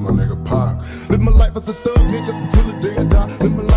my nigga Pac. Live my life as a thug nigga until the day I die.